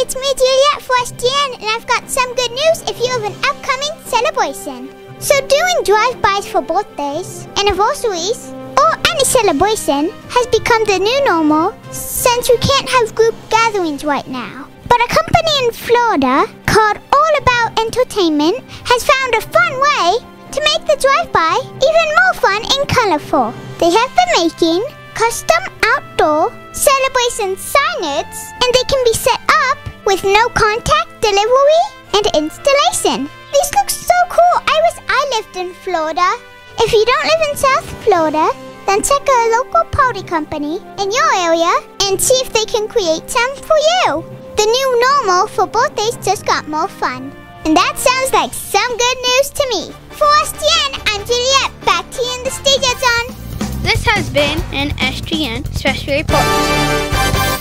it's me, Juliet Forestian, and I've got some good news if you have an upcoming celebration. So doing drive-bys for birthdays, anniversaries, or any celebration has become the new normal since we can't have group gatherings right now. But a company in Florida called All About Entertainment has found a fun way to make the drive-by even more fun and colorful. They have been making custom outdoor celebration signage and they can be set up with no contact delivery and installation. This looks so cool. I wish I lived in Florida. If you don't live in South Florida, then check a local party company in your area and see if they can create some for you. The new normal for birthdays just got more fun. And that sounds like some good news to me. For SGN, I'm Juliet. Back to you in the studio, John. This has been an SGN Special Report.